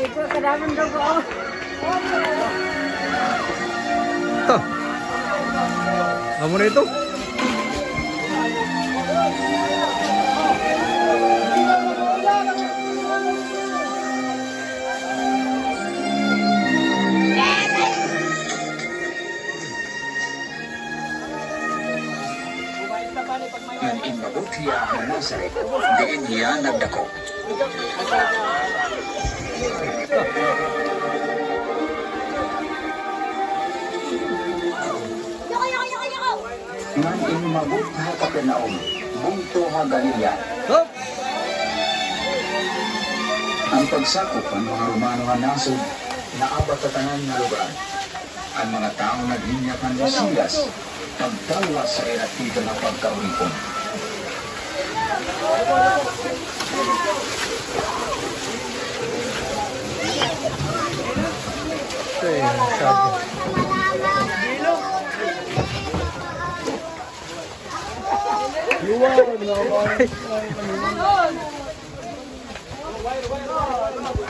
Ito, kailangan daw ko. Ha. Na ito. Yung inabot siya ang Nazaret, diin niya nagdako. Ngan inabot ha Kapernaum, bungto ha Galilea. Ang pagsakop ng mga Romano nga nasod, naabot sa tanan nga lugar. Ang mga taong naghinyakan ng Pantalba aquí de la Pantalba. You